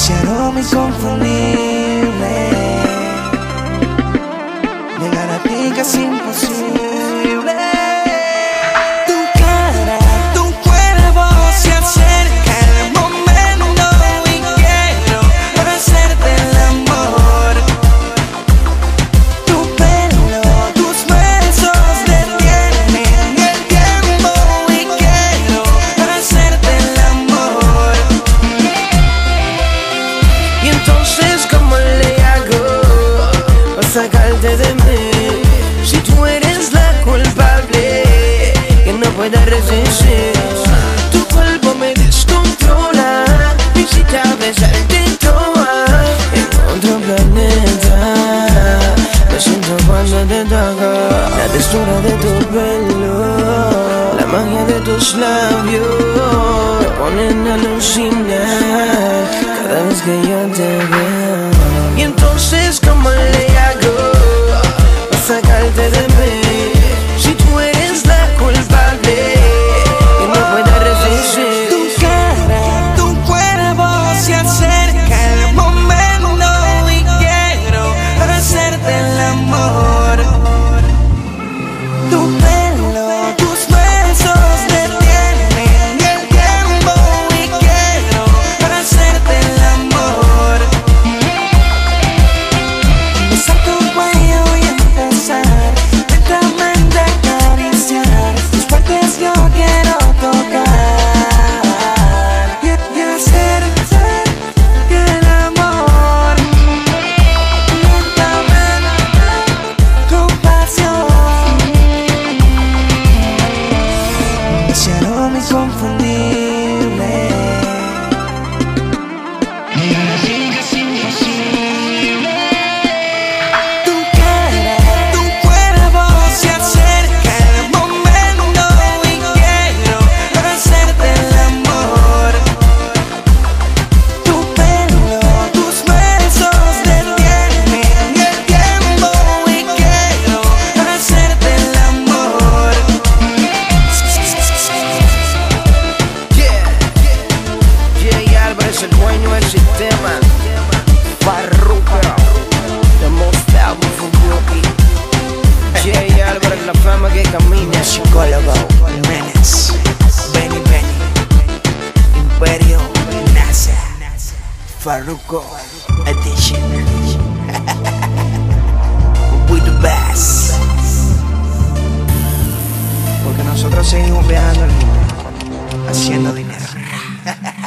Ese aroma inconfundible. Llegar a ti casi imposible entonces, ¿cómo le hago para sacarte de mí? Si tú eres la culpable que no pueda resistir. Tu cuerpo me descontrola, visita besarte toda en otro planeta. Me siento cuando te toco la textura de tu pelo, la magia de tus labios ponen a alucinar cada vez que yo te veo. Farruko Edition. We the best. Porque nosotros seguimos viajando al mundo, haciendo dinero.